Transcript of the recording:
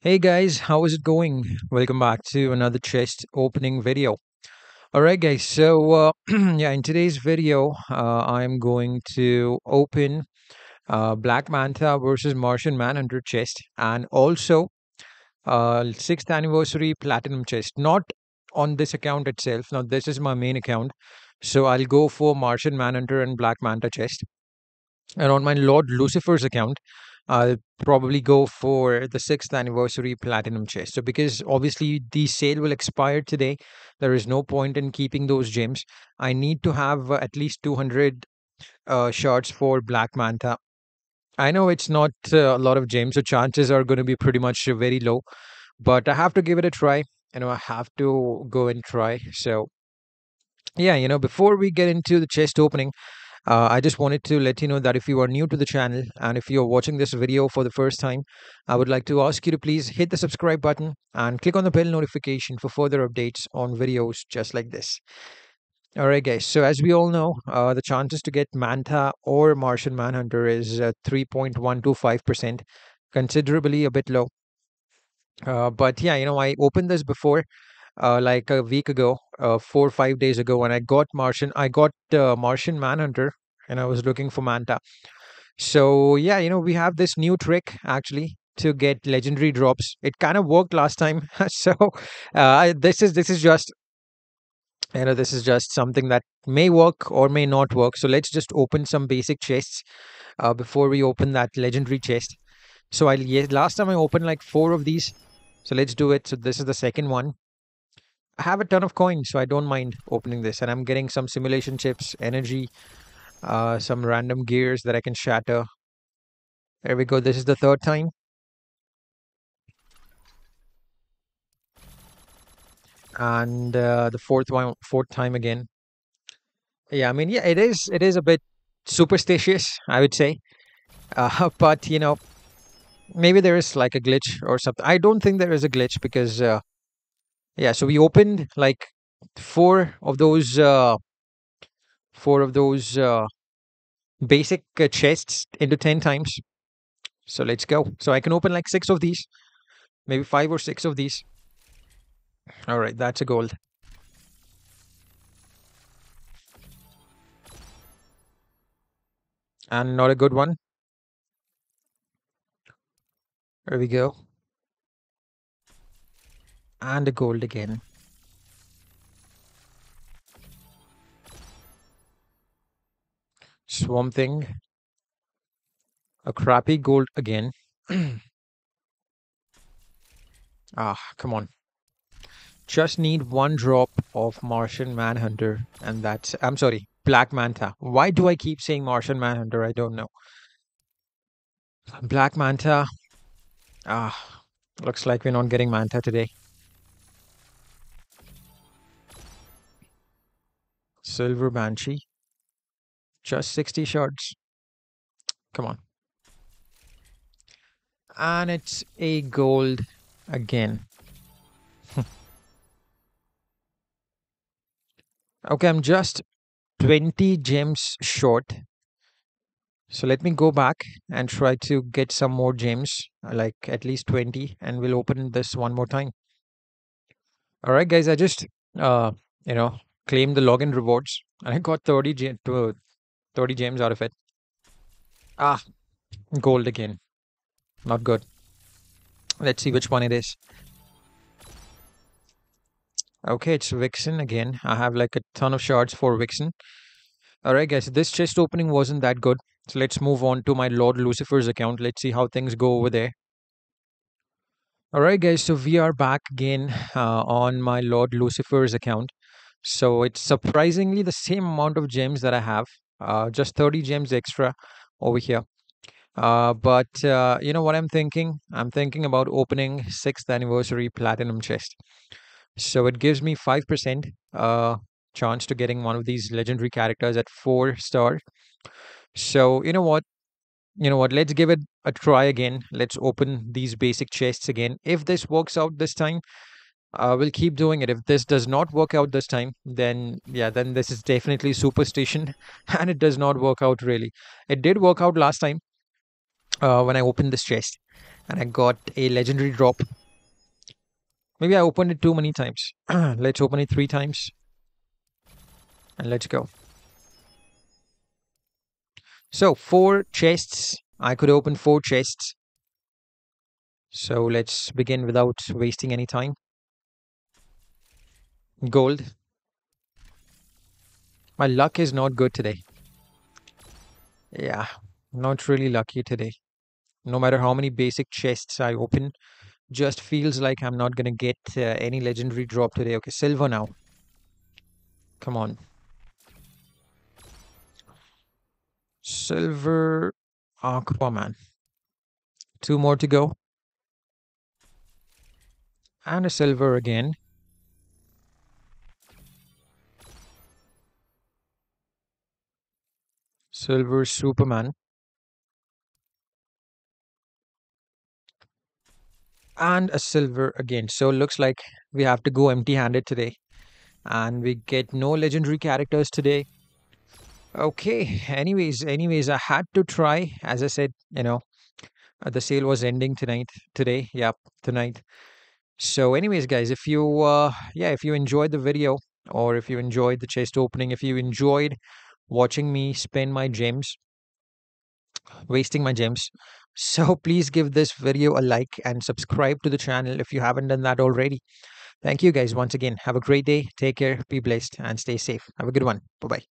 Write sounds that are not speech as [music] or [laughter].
Hey guys, how is it going? Welcome back to another chest opening video. All right, guys. So, uh, [clears throat] yeah, in today's video, uh, I'm going to open uh, Black Manta versus Martian Manhunter chest and also uh, sixth anniversary platinum chest. Not on this account itself. Now, this is my main account. So, I'll go for Martian Manhunter and Black Manta chest. And on my Lord Lucifer's account, I'll probably go for the sixth anniversary platinum chest. So because obviously the sale will expire today, there is no point in keeping those gems. I need to have uh, at least 200 uh, shards for Black Manta. I know it's not uh, a lot of gems, so chances are going to be pretty much very low, but I have to give it a try. You know, I have to go and try. So yeah, you know, before we get into the chest opening, uh, I just wanted to let you know that if you are new to the channel and if you're watching this video for the first time, I would like to ask you to please hit the subscribe button and click on the bell notification for further updates on videos just like this. All right, guys. So as we all know, uh, the chances to get Manta or Martian Manhunter is uh, 3.125%, considerably a bit low. Uh, but yeah, you know, I opened this before uh, like a week ago, uh, four or five days ago, when I got Martian, I got uh, Martian Manhunter, and I was looking for Manta. So yeah, you know, we have this new trick actually to get legendary drops. It kind of worked last time, [laughs] so uh, this is this is just you know this is just something that may work or may not work. So let's just open some basic chests uh, before we open that legendary chest. So I yes, last time I opened like four of these. So let's do it. So this is the second one. I have a ton of coins, so I don't mind opening this. And I'm getting some simulation chips, energy, uh, some random gears that I can shatter. There we go. This is the third time. And uh, the fourth one, fourth time again. Yeah, I mean, yeah, it is. It is a bit superstitious, I would say. [laughs] Uh, but you know, maybe there is like a glitch or something. I don't think there is a glitch because uh, yeah, so we opened like four of those uh four of those uh basic uh, chests into 10 times. So let's go. So I can open like six of these, maybe five or six of these. All right, that's a gold. And not a good one. There we go. And a gold again. Swamp Thing. A crappy gold again. [clears throat] ah, come on. Just need one drop of Martian Manhunter, and that's. I'm sorry, Black Manta. Why do I keep saying Martian Manhunter? I don't know. Black Manta. Ah, looks like we're not getting Manta today. Silver Banshee. Just 60 shards. Come on. And it's a gold again. [laughs] okay, I'm just 20 gems short. So let me go back and try to get some more gems, like at least 20, and we'll open this one more time. All right, guys, I just, uh, you know, claim the login rewards and I got 30 gem 30 gems out of it. Ah, gold again. Not good. Let's see which one it is. Okay, it's Vixen again. I have like a ton of shards for Vixen. Alright guys, this chest opening wasn't that good. So let's move on to my Lord Lucifer's account. Let's see how things go over there. Alright guys, so we are back again uh, on my Lord Lucifer's account. So it's surprisingly the same amount of gems that I have, uh, just 30 gems extra over here. Uh, but uh, you know what I'm thinking? I'm thinking about opening 6th anniversary platinum chest. So it gives me 5% uh, chance to getting one of these legendary characters at 4 star. So you know what? You know what? Let's give it a try again. Let's open these basic chests again. If this works out this time, uh, we'll keep doing it. If this does not work out this time, then yeah, then this is definitely superstition, [laughs] and it does not work out really. It did work out last time uh, when I opened this chest. and I got a legendary drop. Maybe I opened it too many times. [clears throat] let's open it three times. And let's go. So, four chests. I could open four chests. So, let's begin without wasting any time. Gold. My luck is not good today. Yeah, not really lucky today. No matter how many basic chests I open, just feels like I'm not gonna get uh, any legendary drop today. Okay, silver now. Come on. Silver Aquaman. Two more to go. And a silver again. Silver Superman. And a silver again. So looks like we have to go empty handed today. And we get no legendary characters today. Okay. Anyways, anyways, I had to try. As I said, you know, uh, the sale was ending tonight. Today, yep, tonight. So, anyways, guys, if you, uh, yeah, if you enjoyed the video or if you enjoyed the chest opening, if you enjoyed watching me spend my gems, wasting my gems, [laughs] so please give this video a like and subscribe to the channel if you haven't done that already. Thank you guys once again. Have a great day. Take care. Be blessed and stay safe. Have a good one. Bye bye.